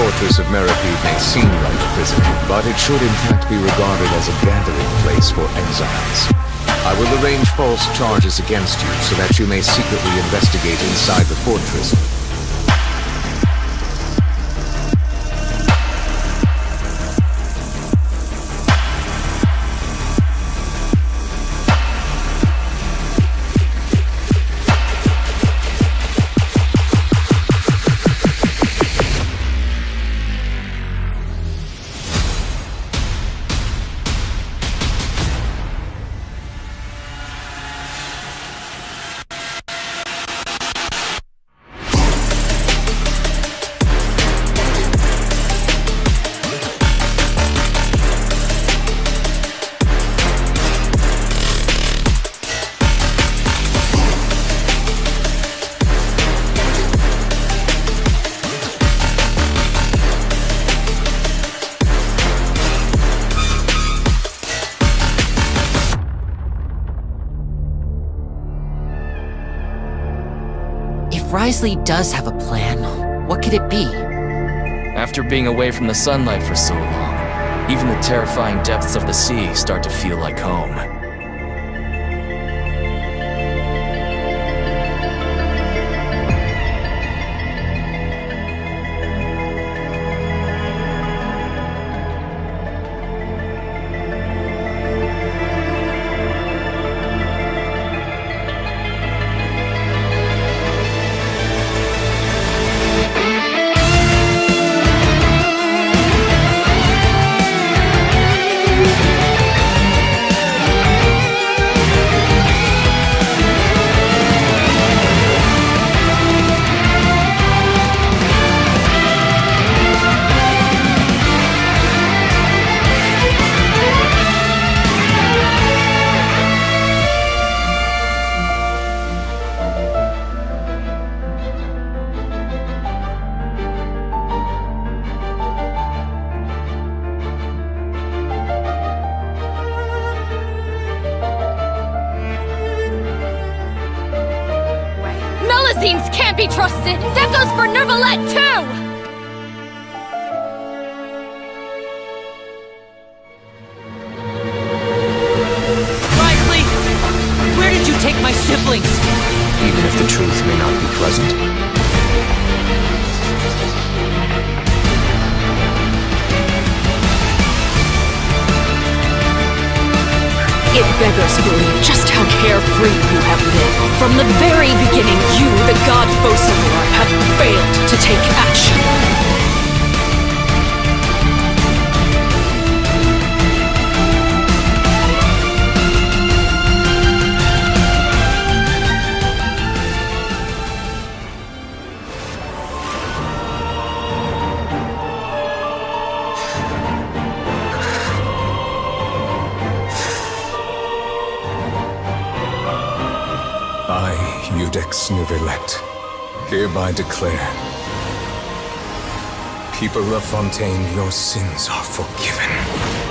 fortress of Meropide may seem like a prison, but it should in fact be regarded as a gathering place for exiles. I will arrange false charges against you so that you may secretly investigate inside the fortress Wriothesley does have a plan, what could it be? After being away from the sunlight for so long, even the terrifying depths of the sea start to feel like home. Melusines can't be trusted! That goes for Neuvillette, too! Wriothesley! Where did you take my siblings? even if the truth may not be pleasant. It beggars belief just how carefree you have been. From the very beginning, you, the god Focalors, have failed to take action. I, Iudex Neuvillette, hereby declare People of Fontaine, your sins are forgiven.